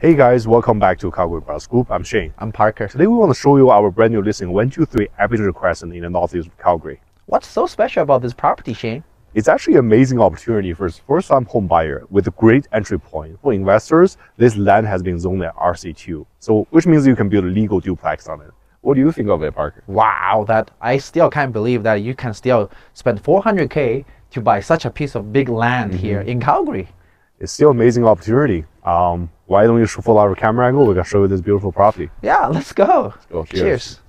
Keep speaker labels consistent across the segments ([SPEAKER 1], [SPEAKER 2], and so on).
[SPEAKER 1] Hey guys, welcome back to Calgary Brothers Group. I'm Shane.
[SPEAKER 2] I'm Parker.
[SPEAKER 1] Today we want to show you our brand new listing 123 Abinger Crescent in the northeast of Calgary.
[SPEAKER 2] What's so special about this property, Shane?
[SPEAKER 1] It's actually an amazing opportunity for a first-time home buyer with a great entry point. For investors, this land has been zoned at RC2, so which means you can build a legal duplex on it. What do you think of it, Parker?
[SPEAKER 2] Wow, that I still can't believe that you can still spend 400k to buy such a piece of big land
[SPEAKER 1] Mm-hmm.
[SPEAKER 2] here in Calgary.
[SPEAKER 1] It's still an amazing opportunity. Um, why don't we you follow our camera angle? We can show you this beautiful property.
[SPEAKER 2] Yeah, let's go.
[SPEAKER 1] go. Cheers.
[SPEAKER 2] Cheers.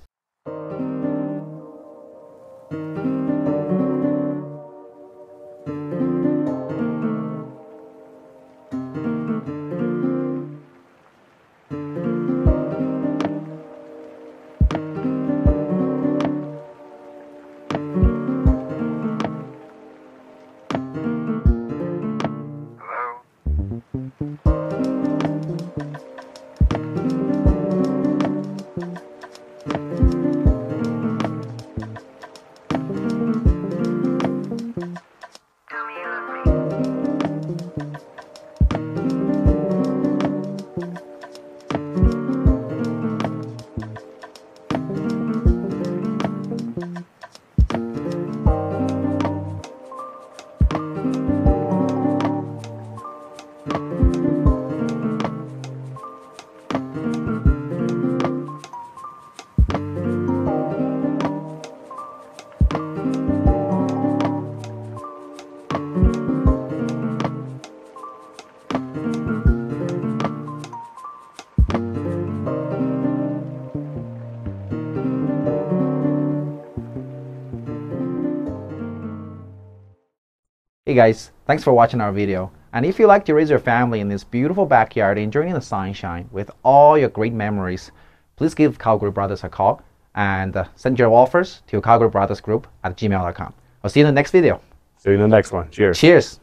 [SPEAKER 2] thank you. Hey guys, thanks for watching our video. And if you like to raise your family in this beautiful backyard enjoying the sunshine with all your great memories, please give Calgary Brothers a call and uh, send your offers to Calgary Brothers Group at gmail.com. I'll see you in the next video.
[SPEAKER 1] See you in the next one. Cheers.
[SPEAKER 2] Cheers.